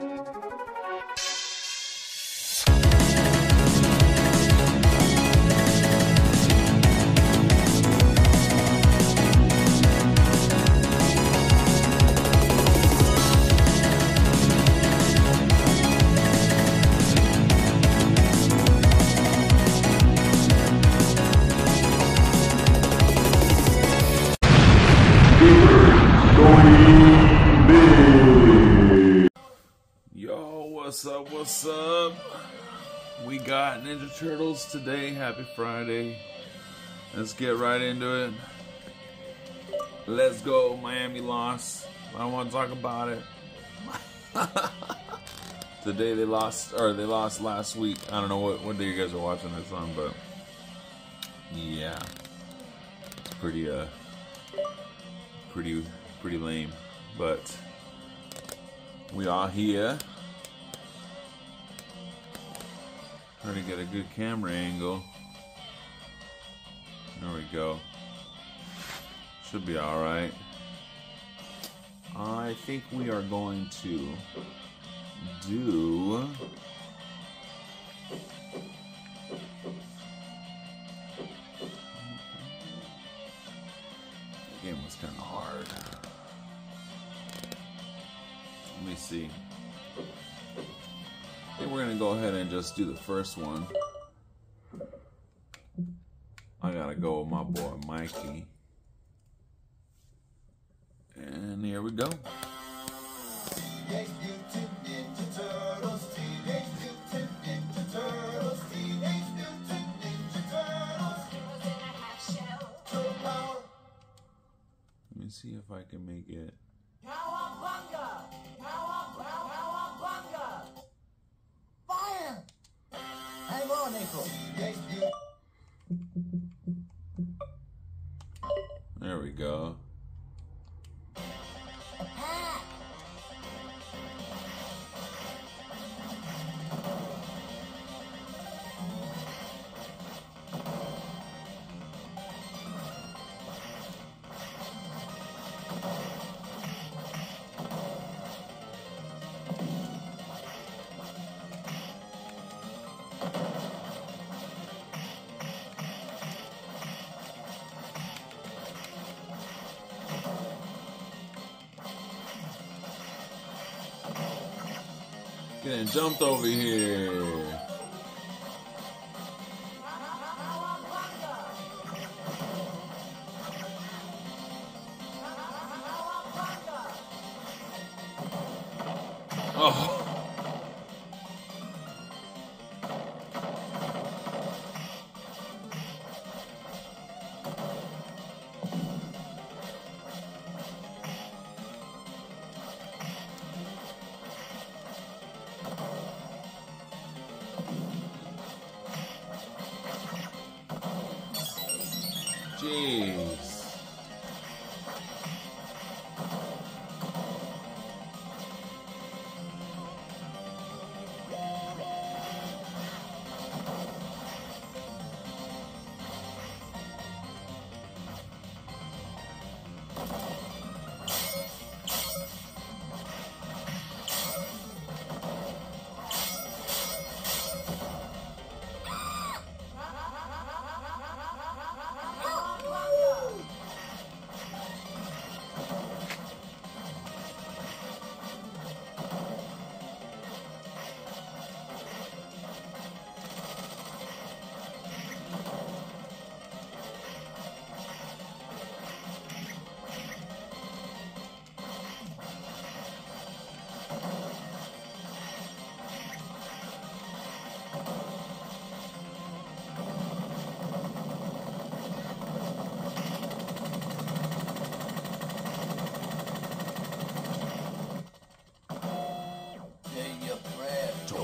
Yo, We got Ninja Turtles today. Happy Friday. Let's get right into it. Let's go. Miami lost. I don't want to talk about it. Today they lost, or they lost last week. I don't know what, what day you guys are watching this on, but yeah, it's pretty uh, pretty pretty lame. But we are here. Trying to get a good camera angle. There we go. Should be alright. I think we are going to do. The game was kind of hard. Let me see. I think we're gonna go ahead and just do the first one. I gotta go with my boy Mikey. And here we go. Let me see if I can make it. Hang Getting jumped over here. Oh.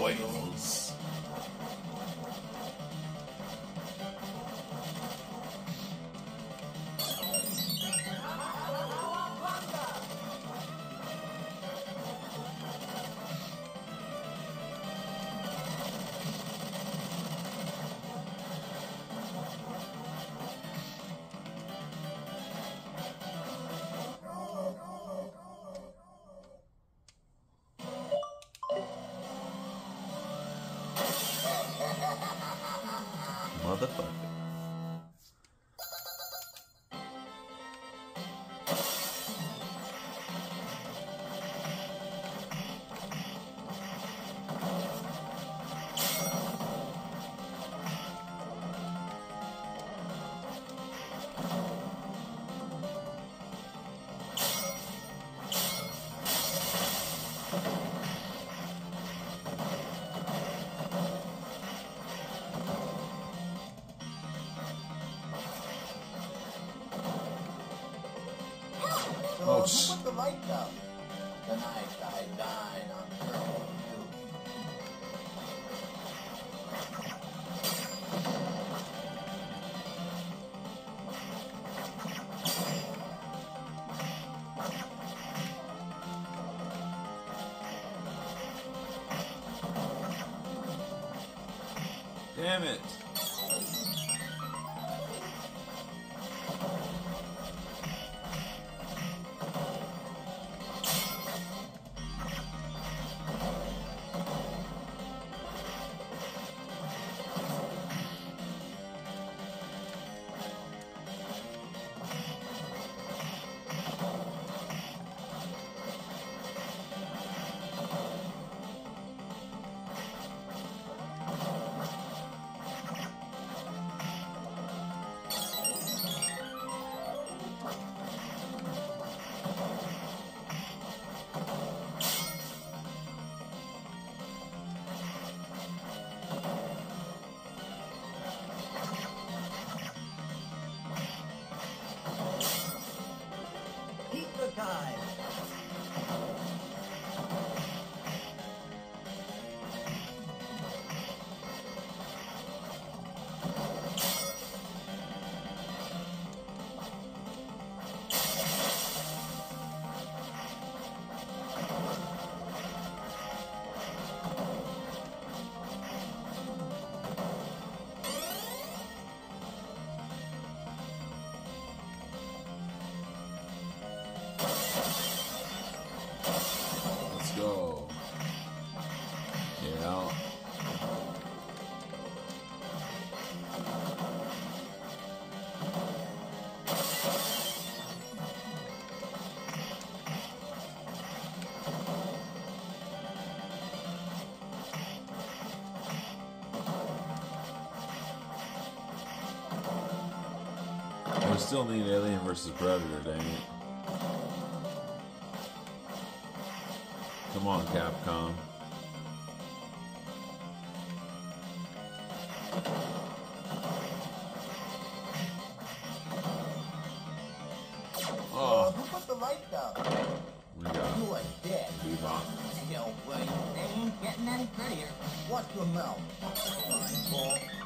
Prayer. Damn it. Still need Alien versus Predator, dang it. Come on, Capcom. Oh, who put the lights out? we got You are dead. Bebop. Yo, wait, they ain't getting any prettier. Watch your mouth. Fine.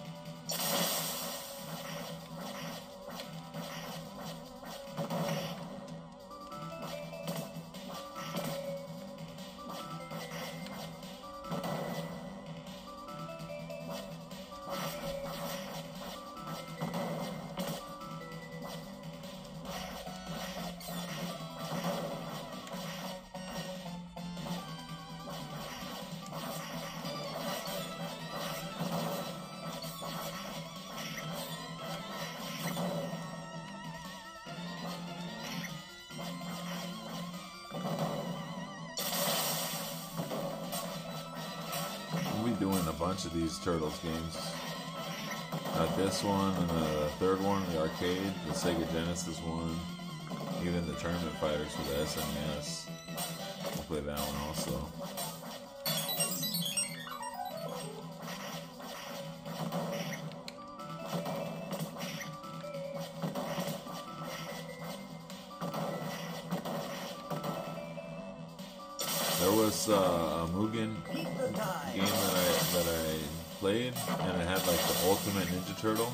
bunch of these Turtles games. Got this one, and the third one, the arcade, the Sega Genesis one, even the Tournament Fighters for the SNES. I'll play that one also. There was uh, a Mugen game that I that I played, and it had like the Ultimate Ninja Turtle,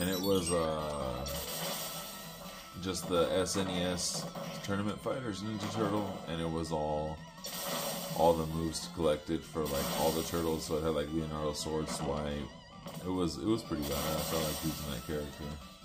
and it was uh, just the SNES Tournament Fighters Ninja Turtle, and it was all all the moves collected for like all the turtles. So it had like Leonardo sword swipe. It was it was pretty badass. I like using that character.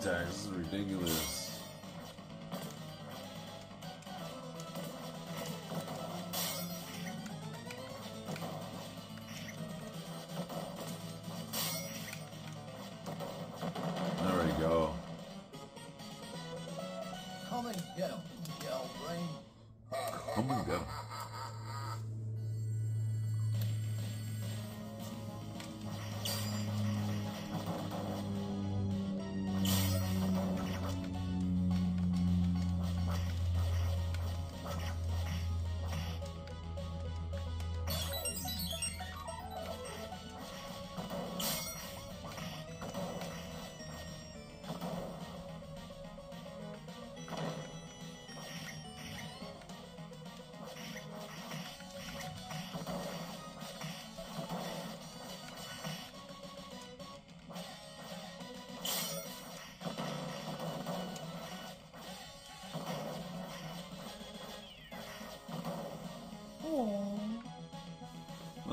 Attacks. This is ridiculous. There we go. Come and get Brain. Come and go.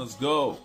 Let's go.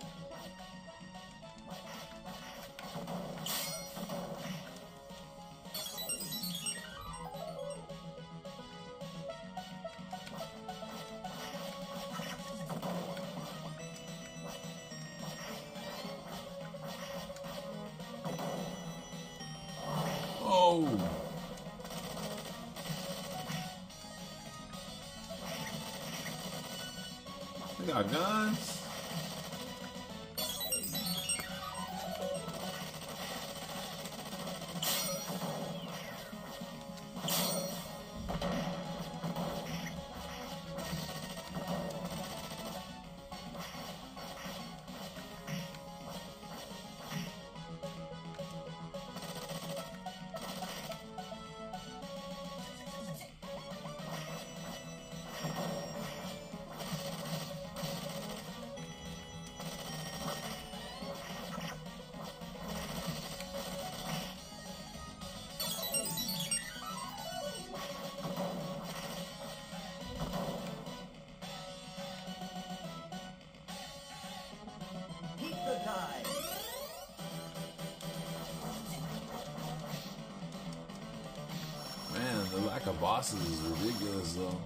the lack of bosses is ridiculous though.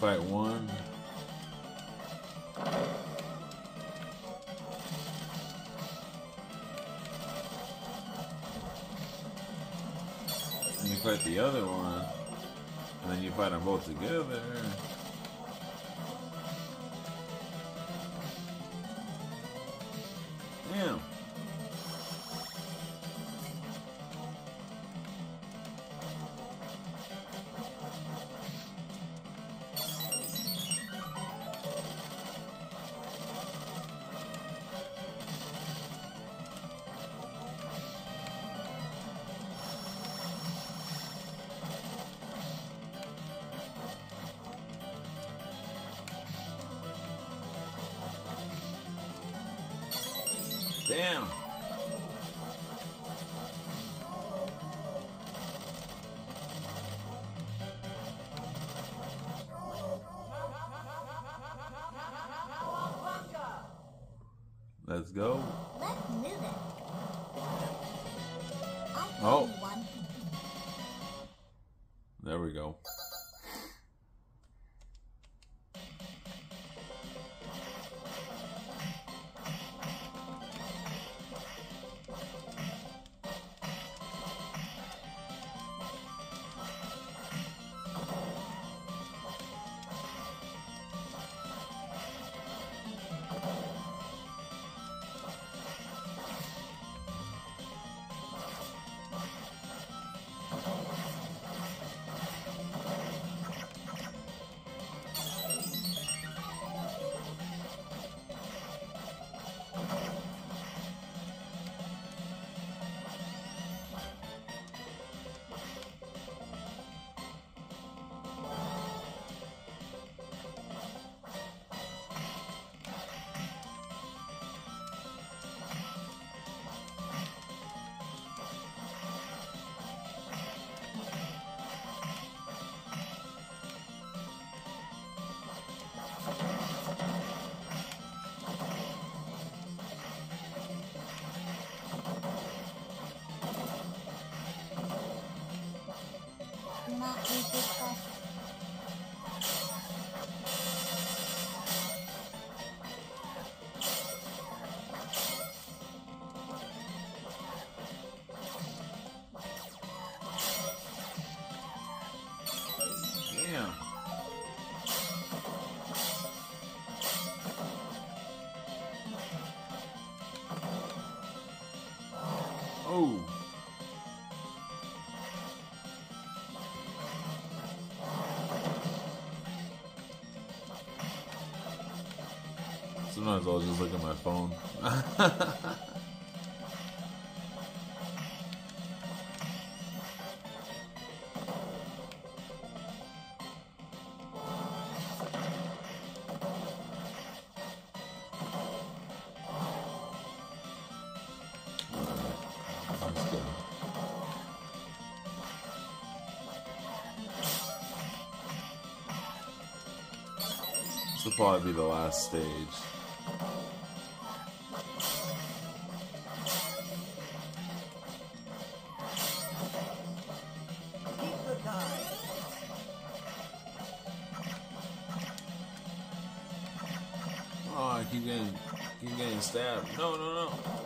Fight one. And you fight the other one. And then you fight them both together. Go. Sometimes I'll just look at my phone. Probably be the last stage. Oh, I keep getting, keep getting stabbed. No, no, no.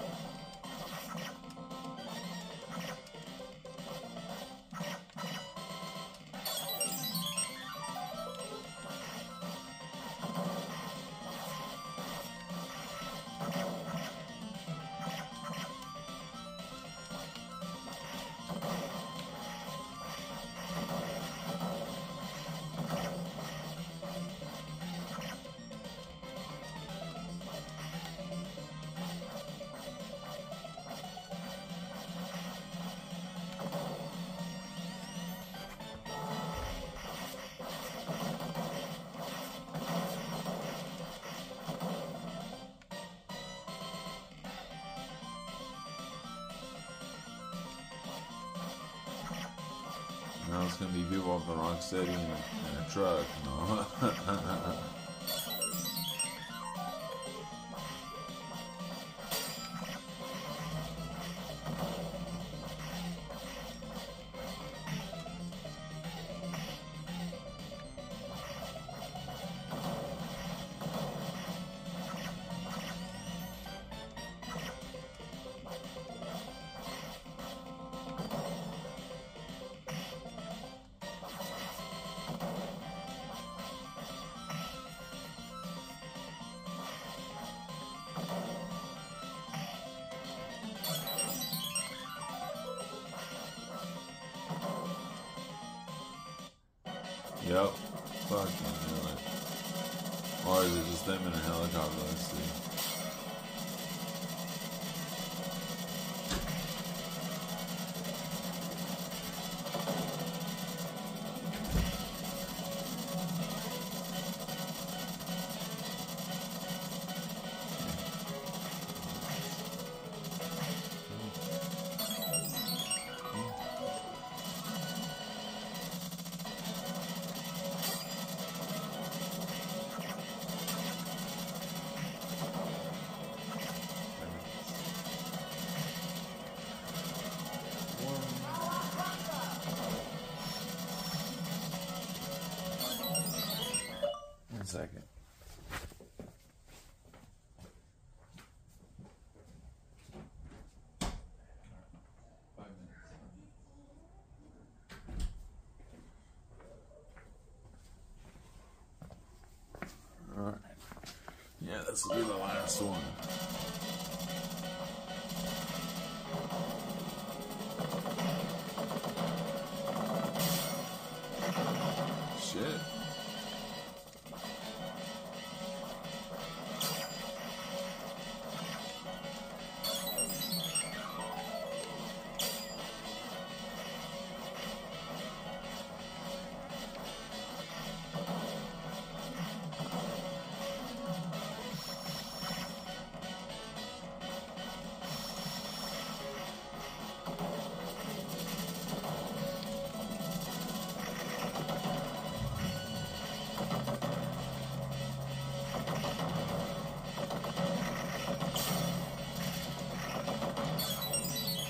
Gonna be people up in Rocksteady in a, in a truck, you know. It. Or is it just them in a helicopter? Be the last one.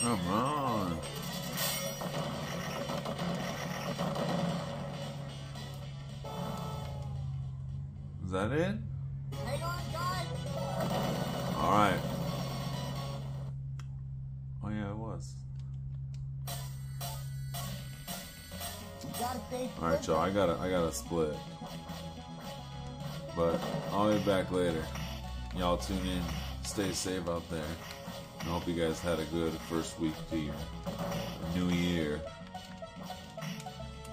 Come on. Is that it? Hang on, guys. Alright. Oh yeah, it was. Stay Alright, y'all, I gotta I gotta split. But I'll be back later. Y'all tune in. Stay safe out there. I hope you guys had a good first week to your new year.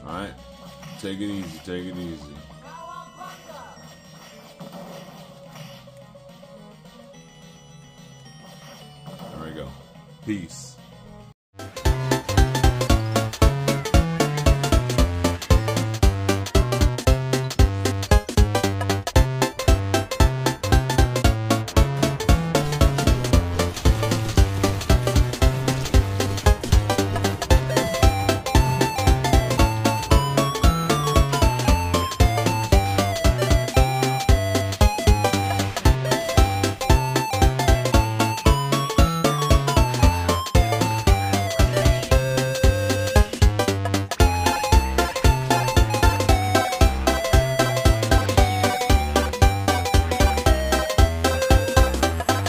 Alright? Take it easy, take it easy. There we go. Peace.